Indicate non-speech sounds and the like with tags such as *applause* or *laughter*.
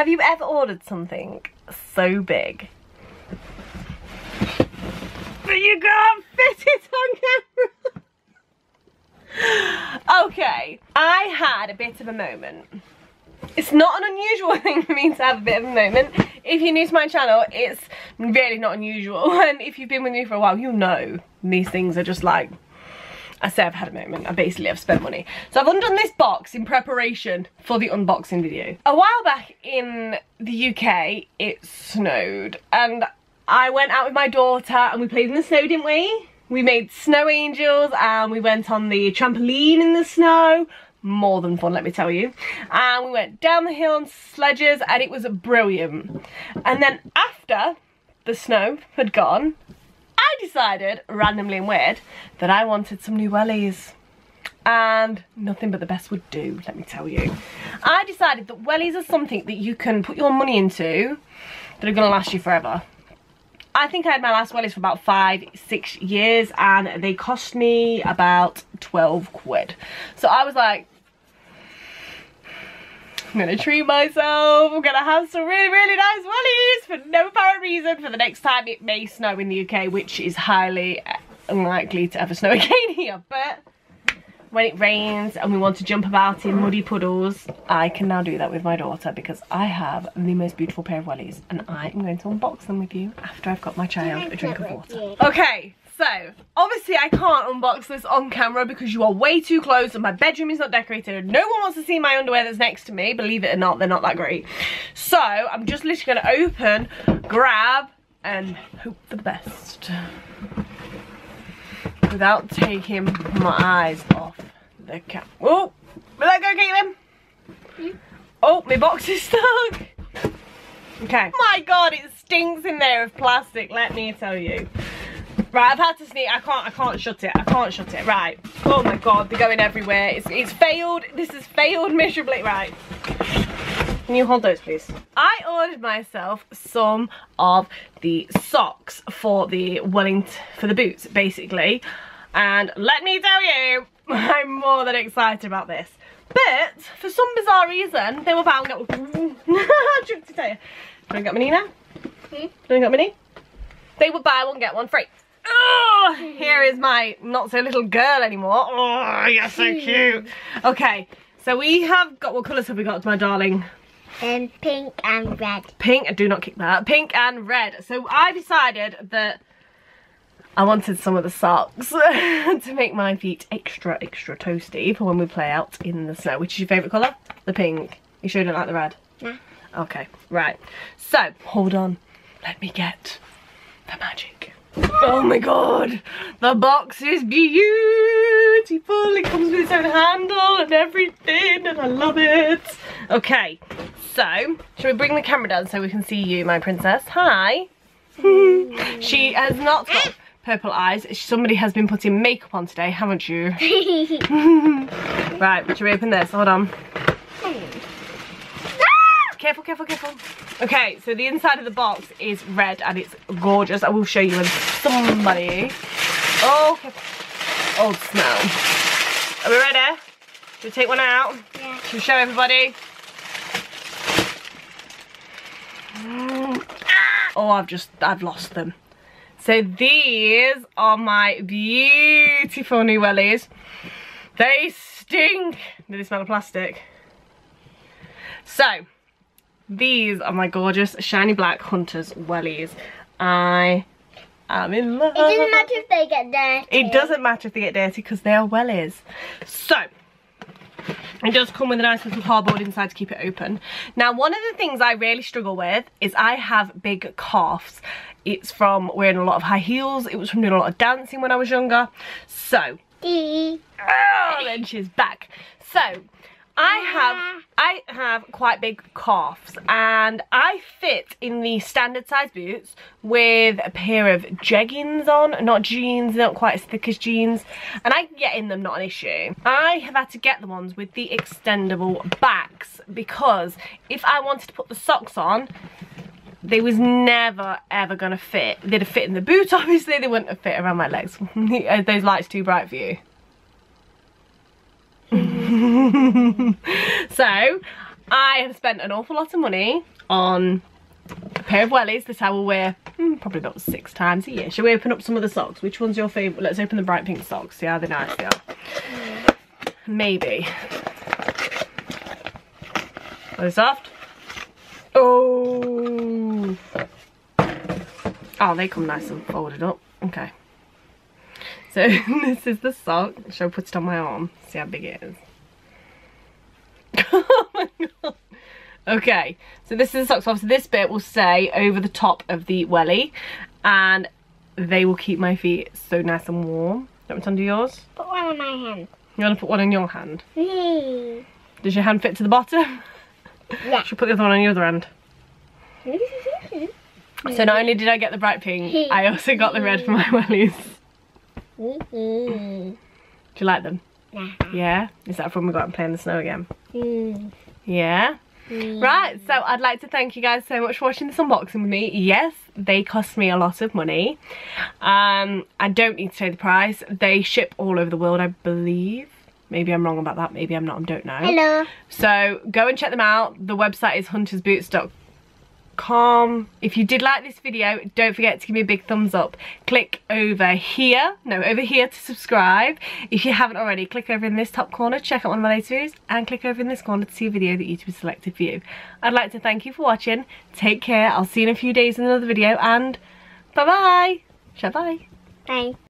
Have you ever ordered something so big that you can't *laughs* fit it on camera? okay, I had a bit of a moment. It's not an unusual *laughs* thing for me to have a bit of a moment. If you're new to my channel, it's really not unusual. *laughs* And if you've been with me for a while, you know these things are just like I say I've had a moment, I basically have spent money. So I've undone this box in preparation for the unboxing video. A while back in the UK, it snowed and I went out with my daughter and we played in the snow, didn't we? We made snow angels and we went on the trampoline in the snow. More than fun, let me tell you. And we went down the hill on sledges and it was brilliant. And then after the snow had gone, decided, randomly and weird, that I wanted some new wellies. And nothing but the best would do, let me tell you. I decided that wellies are something that you can put your money into that are going to last you forever. I think I had my last wellies for about five, six years and they cost me about 12 quid. So I was like, I'm gonna treat myself. I'm gonna have some really, really nice wellies for no apparent reason for the next time it may snow in the UK, which is highly unlikely to ever snow *laughs* again here. But when it rains and we want to jump about in muddy puddles, I can now do that with my daughter because I have the most beautiful pair of wellies and I am going to unbox them with you after I've got my child a drink of water. Okay, so, obviously I can't unbox this on camera because you are way too close and my bedroom is not decorated. No one wants to see my underwear that's next to me. Believe it or not, they're not that great. So, I'm just literally going to open, grab, and hope for the best. Without taking my eyes off the camera. Oh, will let go, Caitlin. Hmm? Oh, my box is stuck. Okay. Oh my god, it stinks in there of plastic, let me tell you. Right, I've had to sneak. I can't. I can't shut it. I can't shut it. Right. Oh my god, they're going everywhere. It's it's failed. This has failed *laughs* miserably. Right. Can you hold those, please? I ordered myself some of the socks for the Wellington for the boots, basically. And let me tell you, *laughs* I'm more than excited about this. But for some bizarre reason, they were bound. to I should to tell you. Do I get my knee now? Hmm? Do I get my knee? They were buy one get one free. Oh, here is my not so little girl anymore. Oh, you're so cute. Okay, so we have got, what colours have we got, my darling? Um, pink and red. Pink, do not kick that. Pink and red. So I decided that I wanted some of the socks *laughs* to make my feet extra, extra toasty for when we play out in the snow. Which is your favourite colour? The pink. You sure you don't like the red? No. Okay, right. So, hold on. Let me get the magic. Oh my god, the box is beautiful. It comes with its own handle and everything and I love it. Okay, so shall we bring the camera down so we can see you, my princess? Hi. *laughs* she has not got purple eyes. Somebody has been putting makeup on today, haven't you? *laughs* *laughs* right, should we open this? Hold on careful, careful, careful. Okay, so the inside of the box is red and it's gorgeous. I will show you when somebody... Oh, careful. Oh, smell. Are we ready? Should we take one out? Yeah. Should we show everybody? Mm. Ah! Oh, I've just, I've lost them. So these are my beautiful new wellies. They stink. Do they smell of plastic? So, these are my gorgeous shiny black Hunters wellies. I am in love. It doesn't matter if they get dirty. It doesn't matter if they get dirty because they are wellies. So, it does come with a nice little cardboard inside to keep it open. Now, one of the things I really struggle with is I have big calves. It's from wearing a lot of high heels. It was from doing a lot of dancing when I was younger. So, oh, then she's back. So, I have I have quite big calves and I fit in the standard size boots with a pair of jeggings on, not jeans, not quite as thick as jeans, and I can get in them, not an issue. I have had to get the ones with the extendable backs because if I wanted to put the socks on, they was never ever gonna fit. They'd have fit in the boot *laughs* obviously, they wouldn't have fit around my legs. *laughs* Those lights too bright for you? *laughs* so I have spent an awful lot of money on a pair of wellies that I will wear hmm, probably about six times a year. Shall we open up some of the socks? Which one's your favourite? Let's open the bright pink socks. See how they're nice they are. Maybe. Are they soft? Oh. Oh, they come nice and folded up. Okay. So *laughs* this is the sock. Shall I put it on my arm? See how big it is. Oh my god. Okay, so this is the socks. Obviously this bit will stay over the top of the welly and they will keep my feet so nice and warm. Do you want me to undo yours? Put one on my hand. You want to put one in your hand? yeah. Does your hand fit to the bottom? Yeah. *laughs* Should put the other one on your other hand. *laughs* So not only did I get the bright pink, I also got the red for my wellies. *laughs* Do you like them? Mm-hmm. Yeah? Is that from we got and play in the snow again? Mm. Yeah? Mm. Right, so I'd like to thank you guys so much for watching this unboxing with me. Yes, they cost me a lot of money. Um, I don't need to say the price. They ship all over the world, I believe. Maybe I'm wrong about that, maybe I'm not, I don't know. Hello. So go and check them out. The website is huntersboots.com. If you did like this video, don't forget to give me a big thumbs up. Click over here, no, over here to subscribe. If you haven't already, click over in this top corner, check out one of my latest videos, and click over in this corner to see a video that YouTube selected for you. I'd like to thank you for watching. Take care. I'll see you in a few days in another video, and bye-bye. Bye. Bye.